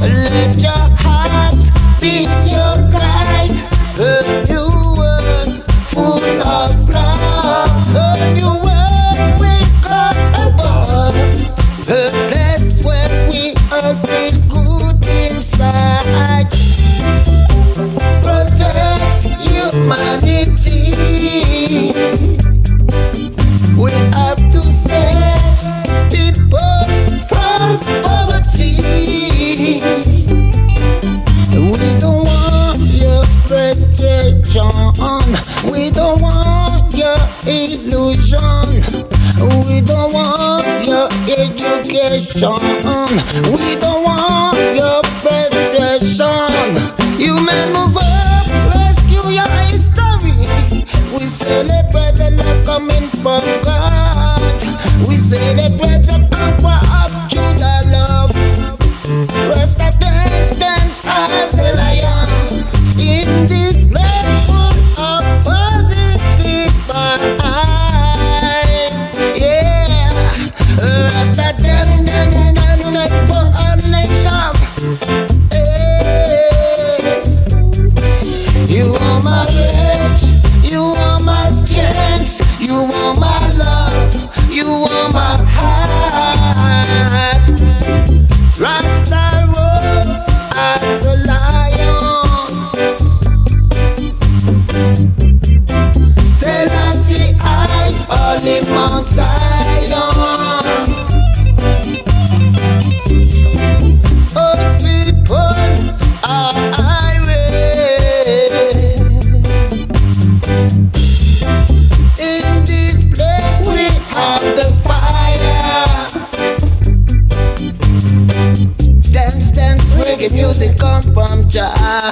Let your heart illusion. We don't want your education. We don't want your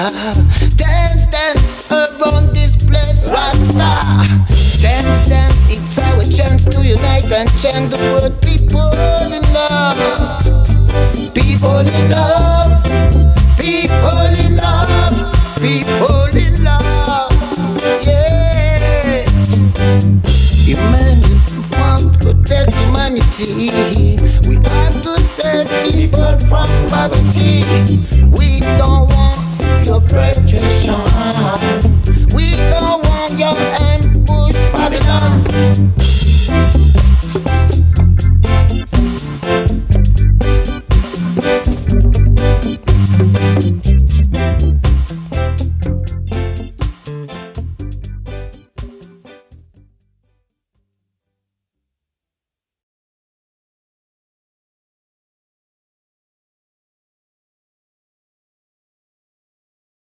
Dance, dance around this place, Rasta. Dance, dance, it's our chance to unite and change the world. people in love. People in love. People in love. People in love. Yeah. Humanity want to protect humanity. We have to save people from poverty. We don't want frustration.